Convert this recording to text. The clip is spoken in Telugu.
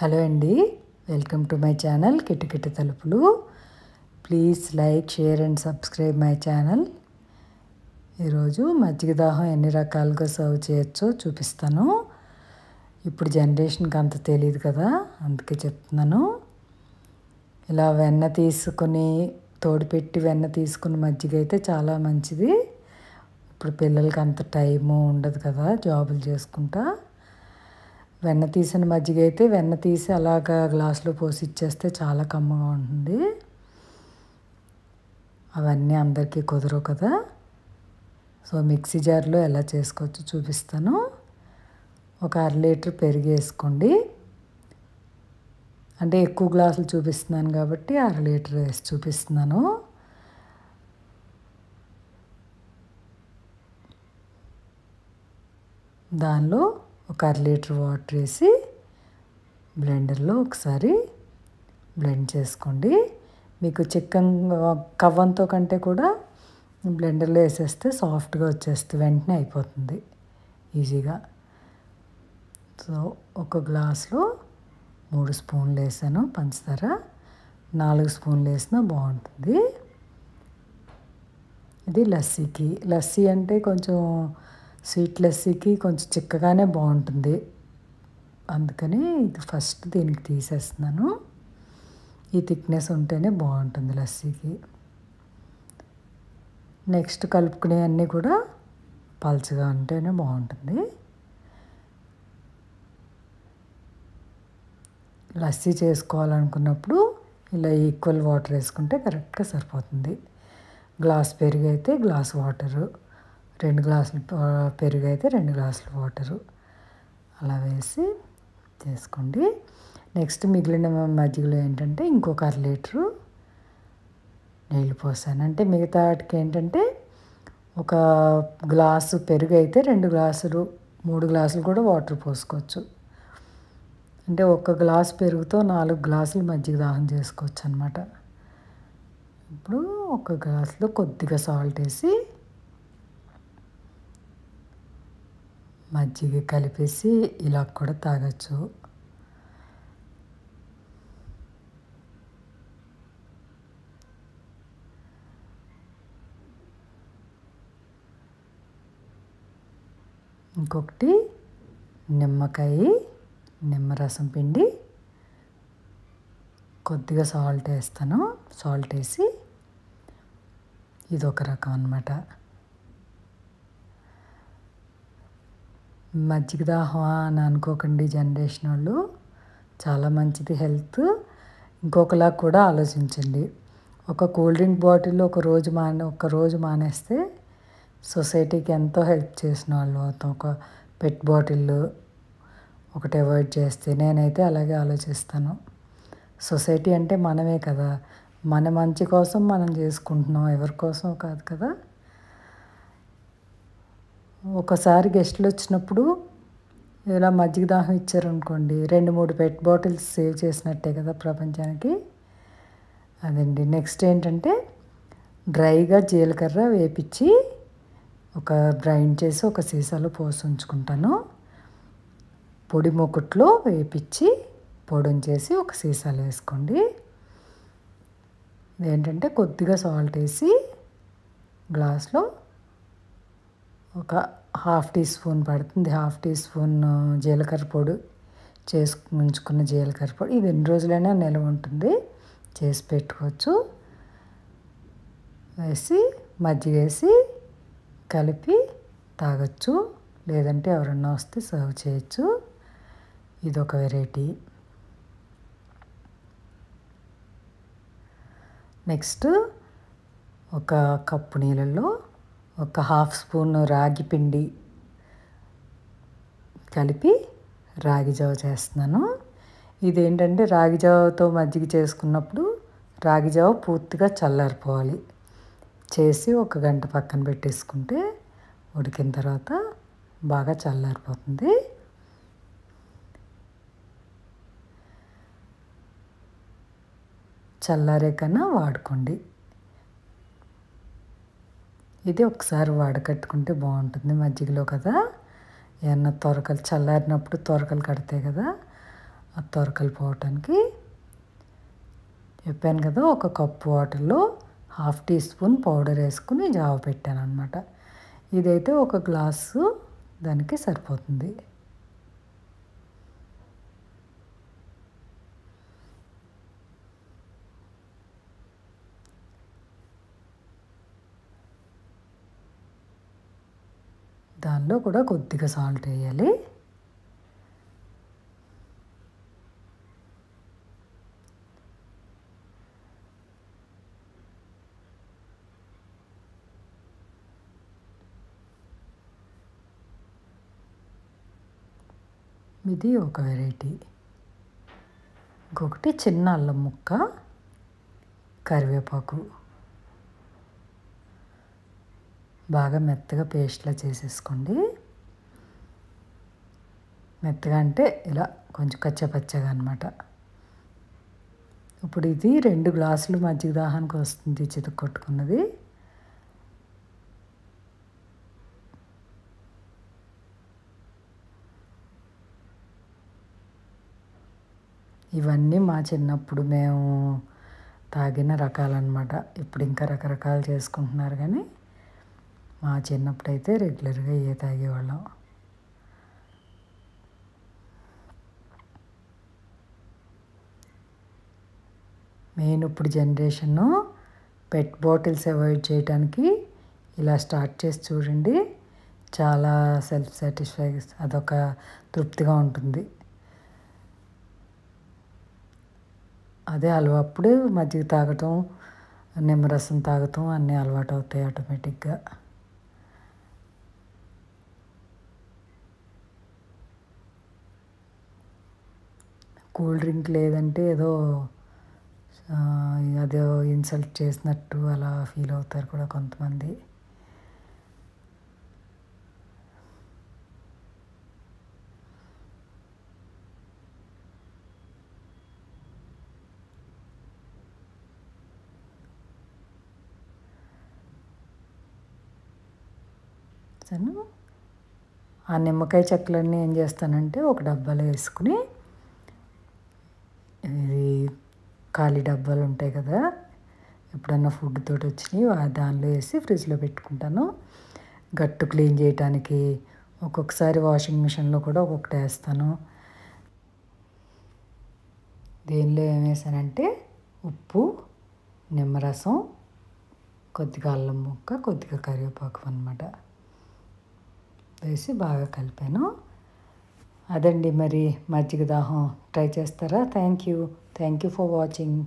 హలో అండి. వెల్కమ్ టు మై ఛానల్ కిటకిట తలుపులు. Please like share and subscribe my channel. ఈరోజు మజ్జిగ దాహం ఎన్ని రకాలుగా సర్వ్ చేయొచ్చో చూపిస్తాను. ఇప్పుడు జనరేషన్కి అంత తెలియదు కదా అందుకే చెప్తున్నాను. ఇలా వెన్న తీసుకుని తోడుపెట్టి వెన్న తీసుకుని మజ్జిగ అయితే చాలా మంచిది. ఇప్పుడు పిల్లలకి అంత టైము ఉండదు కదా జాబులు చేసుకుంటా. వెన్న తీసిన మజ్జిగ అయితే వెన్న తీసి అలాగా గ్లాసులో పోసి ఇచ్చేస్తే చాలా కమ్మగా ఉంటుంది. అవన్నీ అందరికీ కుదరవు కదా. సో మిక్సీ జార్లో ఎలా చేసుకోవచ్చో చూపిస్తాను. ఒక అర లీటర్ పెరుగు వేసుకోండి. అంటే ఎక్కువ గ్లాసులు చూపిస్తున్నాను కాబట్టి అర లీటర్ వేసి చూపిస్తున్నాను. దానిలో ఒక అర లీటర్ వాటర్ వేసి బ్లెండర్లో ఒకసారి బ్లెండ్ చేసుకోండి. మీకు చికెన్ కవ్వంతో కంటే కూడా బ్లెండర్లో వేసేస్తే సాఫ్ట్గా వచ్చేస్తుంది వెంటనే అయిపోతుంది. ఈజీగా. సో ఒక గ్లాస్లో మూడు స్పూన్లు వేసాను పంచదార. నాలుగు స్పూన్లు వేసినా బాగుంటుంది. ఇది లస్సీకి లస్సీ అంటే కొంచెం స్వీట్ లస్సీకి కొంచెం చిక్కగానే బాగుంటుంది. అందుకని ఇది ఫస్ట్ దీనికి తీసేస్తున్నాను. ఈ థిక్నెస్ ఉంటేనే బాగుంటుంది లస్సీకి. నెక్స్ట్ కలుపుకునే అన్నీ కూడా పల్చగా ఉంటేనే బాగుంటుంది. లస్సీ చేసుకోవాలనుకున్నప్పుడు ఇలా ఈక్వల్ వాటర్ వేసుకుంటే కరెక్ట్గా సరిపోతుంది. గ్లాస్ పెరుగు అయితే గ్లాస్ వాటరు. రెండు గ్లాసులు పెరుగు అయితే రెండు గ్లాసులు వాటరు. అలా వేసి చేసుకోండి. నెక్స్ట్ మిగిలిన మజ్జిగలో ఏంటంటే ఇంకొక అర లీటరు నీళ్ళు పోసాను. అంటే మిగతా వాటికి ఏంటంటే ఒక గ్లాసు పెరుగు అయితే రెండు గ్లాసులు మూడు గ్లాసులు కూడా వాటర్ పోసుకోవచ్చు. అంటే ఒక గ్లాస్ పెరుగుతో నాలుగు గ్లాసులు మజ్జిగ దాహం చేసుకోవచ్చు అనమాట ఇప్పుడు ఒక గ్లాసులో కొద్దిగా సాల్ట్ వేసి మజ్జిగ కలిపేసి ఇలా కూడా తాగొచ్చు. ఇంకొకటి నిమ్మకాయ నిమ్మరసం పిండి కొద్దిగా సాల్ట్ వేస్తాను. సాల్ట్ వేసి ఇది ఒక రకం అన్నమాట. మజ్జిగ దాహం అని అనుకోకండి జనరేషన్ వాళ్ళు. చాలా మంచిది హెల్త్ ఇంకొకలా కూడా ఆలోచించండి. ఒక కూల్ డ్రింక్ బాటిల్ ఒక రోజు మానే ఒక రోజు మానేస్తే సొసైటీకి ఎంతో హెల్ప్ చేసిన వాళ్ళు అవుతాం. ఒక పెట్ బాటిల్ ఒకటి అవాయిడ్ చేస్తే నేనైతే అలాగే ఆలోచిస్తాను. సొసైటీ అంటే మనమే కదా. మన మంచి కోసం మనం చేసుకుంటున్నాం. ఎవరి కోసం కాదు కదా. ఒకసారి గెస్టులు వచ్చినప్పుడు ఇలా మజ్జిగ దాహం ఇచ్చారనుకోండి రెండు మూడు పెట్ బాటిల్స్ సేవ్ చేసినట్టే కదా ప్రపంచానికి. అదండి. నెక్స్ట్ ఏంటంటే డ్రైగా జీలకర్ర వేపించి ఒక గ్రైండ్ చేసి ఒక సీసాలో పోసి ఉంచుకుంటాను. పొడి మొక్కట్లో వేపించి పొడిని చేసి ఒక సీసాలో వేసుకోండి. ఏంటంటే కొద్దిగా సాల్ట్ వేసి గ్లాస్లో ఒక హాఫ్ టీ స్పూన్ పడుతుంది. హాఫ్ టీ స్పూన్ జీలకర్ర పొడి చేసు ఉంచుకున్న జీలకర్ర పొడి. ఇది ఎన్ని రోజులైనా నిల్వ ఉంటుంది. చేసి పెట్టుకోవచ్చు. వేసి మజ్జిగ వేసి కలిపి తాగొచ్చు. లేదంటే ఎవరన్నా వస్తే సర్వ్ చేయొచ్చు. ఇది ఒక వెరైటీ. నెక్స్ట్ ఒక కప్పు నీళ్ళల్లో ఒక హాఫ్ స్పూన్ రాగి పిండి కలిపి రాగి జావ చేస్తున్నాను. ఇదేంటంటే రాగి జావతో మజ్జిగ చేసుకున్నప్పుడు రాగి జావ పూర్తిగా చల్లారిపోవాలి. చేసి ఒక గంట పక్కన పెట్టేసుకుంటే ఉడికిన తర్వాత బాగా చల్లారిపోతుంది. చల్లారే కన్నా వాడుకోండి. ఇది ఒకసారి వాడకట్టుకుంటే బాగుంటుంది మజ్జిగలో కదా. ఏమన్నా తొరకలు చల్లారినప్పుడు తొరకలు కడతాయి కదా. ఆ తొరకలు పోవటానికి చెప్పాను కదా ఒక కప్పు వాటర్లో హాఫ్ టీ స్పూన్ పౌడర్ వేసుకుని జావ పెట్టాను అనమాట ఇదైతే ఒక గ్లాసు దానికి సరిపోతుంది. దానిలో కూడా కొద్దిగా సాల్ట్ వేయాలి. ఇది ఒక వెరైటీ ఇంకొకటి చిన్న అల్లం ముక్క కరివేపాకు. బాగా మెత్తగా పేస్ట్లా చేసేసుకోండి. మెత్తగా అంటే ఇలా కొంచెం కచ్చపచ్చగా అనమాట ఇప్పుడు ఇది రెండు గ్లాసులు మజ్జిగ దాహానికి వస్తుంది చితక కొట్టుకున్నది. ఇవన్నీ మా చిన్నప్పుడు మేము తాగిన రకాలన్నమాట. ఇప్పుడు ఇంకా రకరకాలు చేసుకుంటున్నారు కానీ మా చిన్నప్పుడు అయితే రెగ్యులర్గా ఏ తాగేవాళ్ళం. మెయిన్ ఇప్పుడు జనరేషను పెట్ బాటిల్స్ అవాయిడ్ చేయడానికి ఇలా స్టార్ట్ చేసి చూడండి. చాలా సెల్ఫ్ సాటిస్ఫై అదొక తృప్తిగా ఉంటుంది. అదే అలవాప్పుడు మజ్జిగ తాగటం నిమ్మరసం తాగటం అన్నీ అలవాటు అవుతాయి ఆటోమేటిక్గా. కూల్ డ్రింక్ లేదంటే ఏదో అదో ఇన్సల్ట్ చేసినట్టు అలా ఫీల్ అవుతారు కూడా కొంతమంది. ఆ నిమ్మకాయ చెక్కలన్నీ ఏం చేస్తానంటే ఒక డబ్బాలో వేసుకుని ఇది ఖాళీ డబ్బాలు ఉంటాయి కదా. ఎప్పుడన్నా ఫుడ్ తోటి వచ్చినాయి దానిలో వేసి ఫ్రిడ్జ్లో పెట్టుకుంటాను. గట్టు క్లీన్ చేయడానికి ఒక్కొక్కసారి వాషింగ్ మిషన్లో కూడా ఒక్కొక్కటి వేస్తాను. దేనిలో ఏం వేసానంటే ఉప్పు నిమ్మరసం కొద్దిగా అల్లం ముక్క కొద్దిగా కరివేపాకు అనమాట వేసి బాగా కలిపాను. అదండి మరి మజ్జిగ దాహం. ట్రై చేస్తారా? Thank you thank you for watching